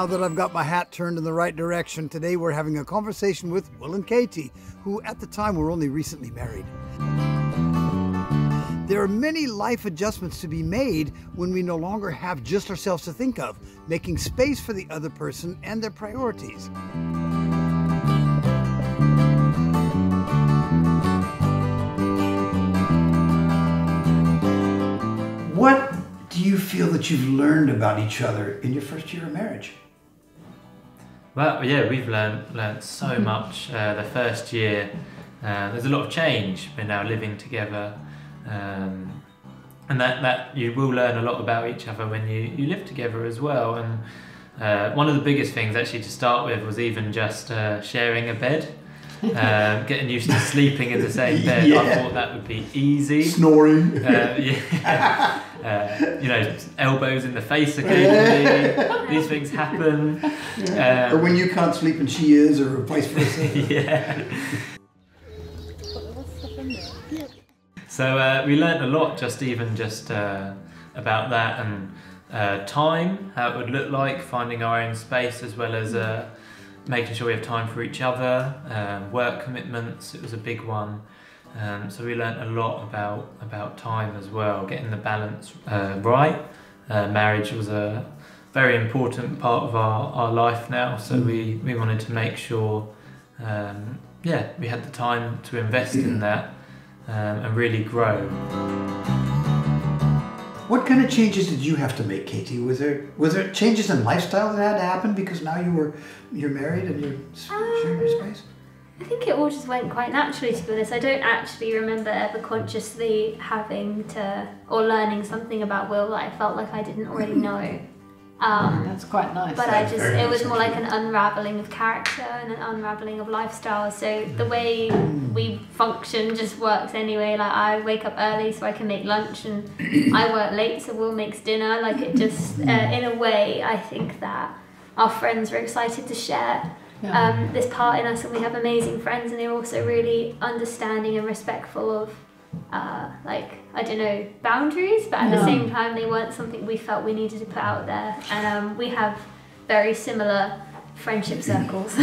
Now that I've got my hat turned in the right direction, today we're having a conversation with Will and Katie, who at the time were only recently married. There are many life adjustments to be made when we no longer have just ourselves to think of, making space for the other person and their priorities. What do you feel that you've learned about each other in your first year of marriage? Well, yeah, we've learned learned so Mm-hmm. much. Uh, the first year, uh, there's a lot of change. We're now living together, um, and that that you will learn a lot about each other when you you live together as well. And uh, one of the biggest things, actually, to start with, was even just uh, sharing a bed. um, getting used to sleeping in the same bed. I thought that would be easy. Snoring. Uh, yeah. uh, you know, elbows in the face occasionally. These things happen. Um, or when you can't sleep and she is, or vice versa. yeah. So uh, we learned a lot, just even just uh, about that and uh, time, how it would look like, finding our own space, as well as uh, making sure we have time for each other. Um, work commitments, it was a big one. Um, so we learned a lot about about time as well, getting the balance uh, right. Uh, marriage was a very important part of our, our life now, so we, we wanted to make sure, um, yeah, we had the time to invest in that um, and really grow. What kind of changes did you have to make, Katie? Was there was there changes in lifestyle that had to happen because now you were you're married and you're sharing your space? I think it all just went quite naturally to be honest. I don't actually remember ever consciously having to or learning something about Will that I felt like I didn't already know. Um, That's quite nice. but I just, it was more like an unraveling of character and an unraveling of lifestyle. So the way we function just works anyway. Like I wake up early so I can make lunch, and I work late so Will makes dinner. Like it just uh, in a way, I think that our friends were excited to share Yeah. um, this part in us, and we have amazing friends, and they're also really understanding and respectful of. Uh, like I don't know boundaries, but at the same time they weren't something we felt we needed to put out there, and um, we have very similar friendship circles.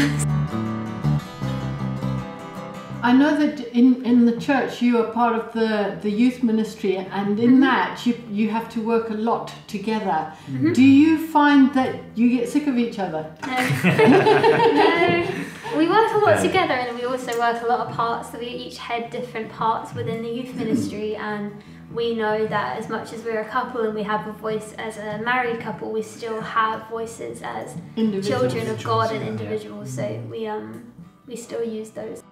I know that in, in the church you are part of the, the youth ministry, and in mm-hmm. that you, you have to work a lot together. Mm-hmm. Do you find that you get sick of each other? no, we work a lot Yeah. together, and we also work a lot apart. So we each head different parts within the youth ministry, mm-hmm. and we know that as much as we're a couple and we have a voice as a married couple, we still have voices as children of God and yeah. individuals. So we um we still use those.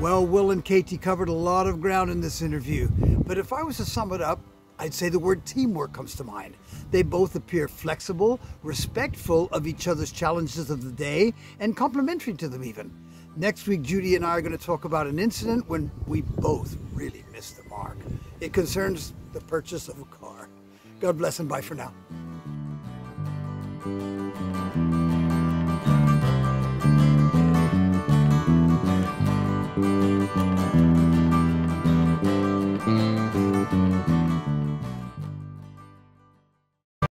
Well, Will and Katie covered a lot of ground in this interview, but if I was to sum it up, I'd say the word teamwork comes to mind. They both appear flexible, respectful of each other's challenges of the day, and complimentary to them even. Next week, Judy and I are going to talk about an incident when we both really missed the mark. It concerns the purchase of a car. God bless and bye for now.